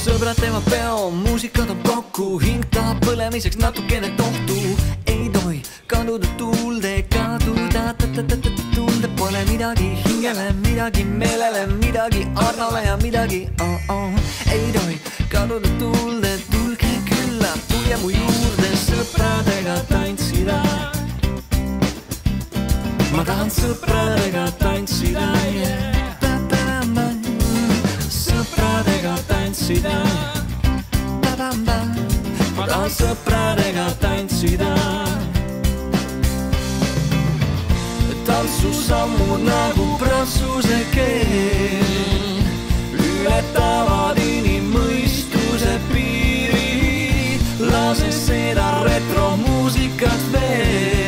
sõbrad teevad peo, muusika toob kokku, hing tahab põlemiseks natukene tohtu. ei tohi kaduda tuulde, kaduda tuulde, pole midagi hingele, midagi meelele, midagi Arnole ja midagi oh -oh. ei tohi kaduda tuulde, tulge külla, tulge mu juurde sõpradega tantsida ma tahan sõpradega tantsida tantsida. ma tahan sõpradega tantsida. tantsusammud nagu prantsuse keel ületavad inimmõistuse piiri. lase seda retromuusikat veel.